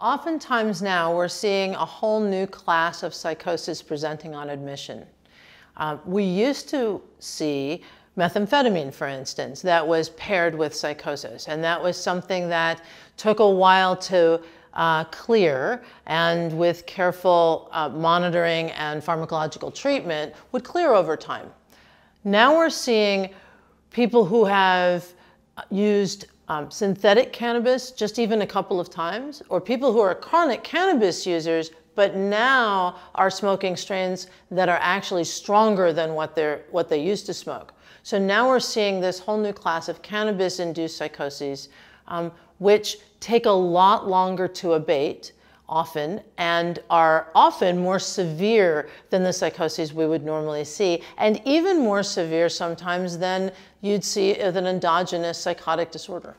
Oftentimes now we're seeing a whole new class of psychosis presenting on admission. Uh, we used to see methamphetamine, for instance, that was paired with psychosis, and that was something that took a while to uh, clear and with careful uh, monitoring and pharmacological treatment would clear over time. Now we're seeing people who have used um, synthetic cannabis just even a couple of times, or people who are chronic cannabis users but now are smoking strains that are actually stronger than what, they're, what they used to smoke. So now we're seeing this whole new class of cannabis-induced psychoses, um, which take a lot longer to abate, often and are often more severe than the psychoses we would normally see, and even more severe sometimes than you'd see uh, with an endogenous psychotic disorder.